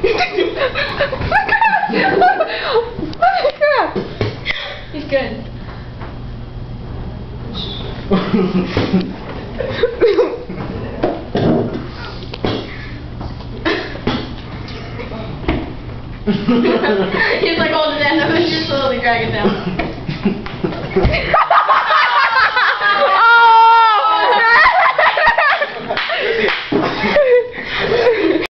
He's good. He's like holding that, I'm just slowly dragging down.